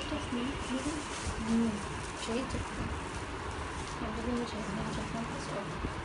talked I'm going to change my chicken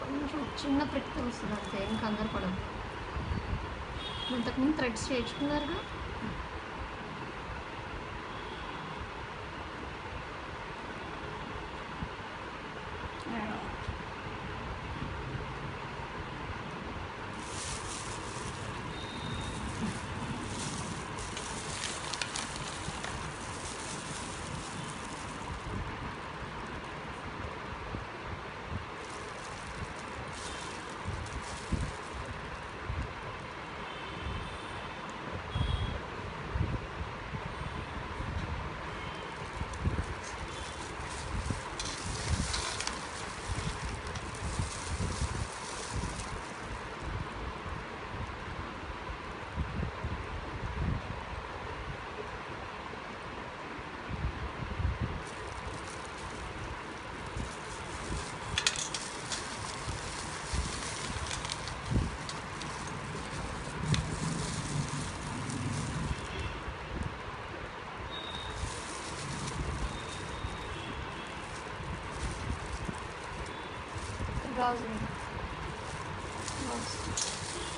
కొంచెం చిన్న prick వస్తుంది అంతే ఇంకా అందరు కూడా ఇంతకుముందు థ్రెడ్స్ చేయించుకున్నారుగా? sozinho. Nossa.